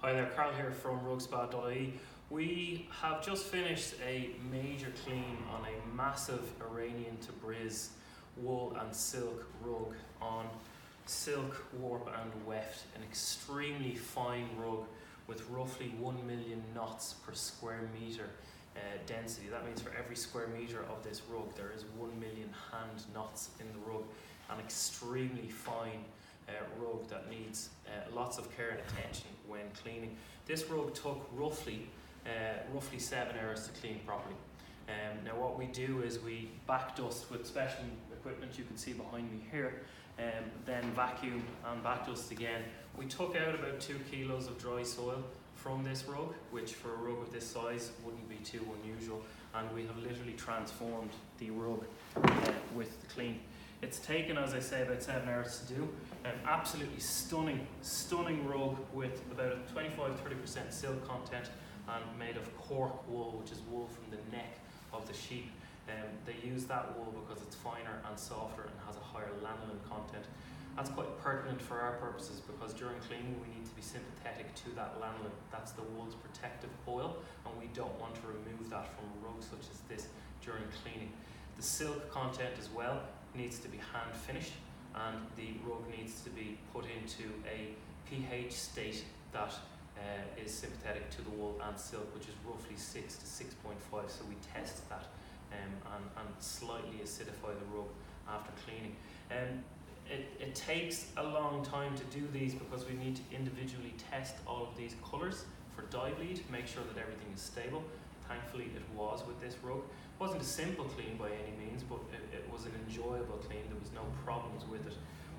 Hi there, Carl here from rugspa.ie. We have just finished a major clean on a massive Iranian Tabriz wool and silk rug on silk, warp and weft, an extremely fine rug with roughly 1 million knots per square meter uh, density. That means for every square meter of this rug there is 1 million hand knots in the rug, an extremely fine rug that needs uh, lots of care and attention when cleaning. This rug took roughly uh, roughly seven hours to clean properly. Um, now what we do is we back dust with special equipment you can see behind me here, um, then vacuum and back dust again. We took out about two kilos of dry soil from this rug, which for a rug of this size wouldn't be too unusual, and we have literally transformed the rug uh, with the clean. It's taken, as I say, about seven hours to do. An absolutely stunning, stunning rug with about a 25-30% silk content and made of kurk wool, which is wool from the neck of the sheep. Um, they use that wool because it's finer and softer and has a higher lanolin content. That's quite pertinent for our purposes because during cleaning we need to be sympathetic to that lanolin. That's the wool's protective oil and we don't want to remove that from a rug such as this during cleaning. The silk content as well needs to be hand finished and the rug needs to be put into a pH state that uh, is sympathetic to the wool and silk, which is roughly 6 to 6.5. So we test that um, and, and slightly acidify the rug after cleaning. Um, it, it takes a long time to do these because we need to individually test all of these colours for dye bleed, make sure that everything is stable. Thankfully it was with this rug. It wasn't a simple clean by any means, but it, it was an enjoyable clean. There was no problems with it.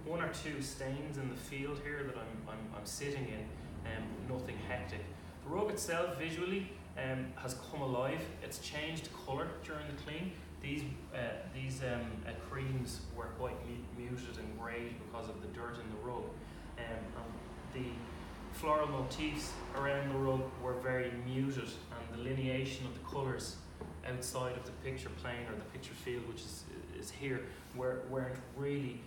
One or two stains in the field here that I'm, I'm, I'm sitting in, um, nothing hectic. The rug itself visually um, has come alive. It's changed colour during the clean. These, uh, these um, uh, creams were quite muted and grey because of the dirt in the rug. Um, and the floral motifs around the rug were very muted and the lineation of the colours outside of the picture plane or the picture field which is, is here were, weren't really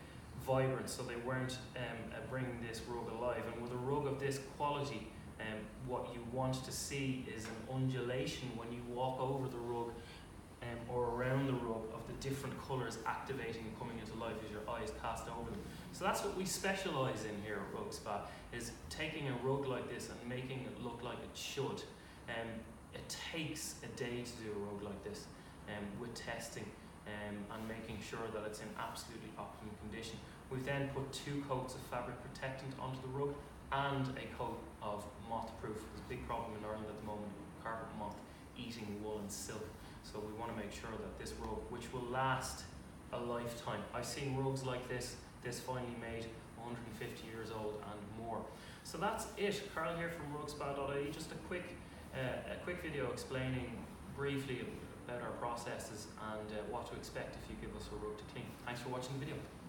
vibrant so they weren't um, uh, bringing this rug alive. And with a rug of this quality um, what you want to see is an undulation when you walk over the rug um, or around the rug of the different colours activating and coming into life as your eyes cast over them. So that's what we specialise in here at Rug Spa, is taking a rug like this and making it look like it should. Um, it takes a day to do a rug like this um, with testing um, and making sure that it's in absolutely optimum condition. We've then put two coats of fabric protectant onto the rug and a coat of moth proof. There's a big problem in Ireland at the moment, carpet moth eating wool and silk. So we want to make sure that this rug, which last a lifetime. I've seen rugs like this, this finally made 150 years old and more. So that's it. Carl here from rugspa.ie. Just a quick, uh, a quick video explaining briefly about our processes and uh, what to expect if you give us a rug to clean. Thanks for watching the video.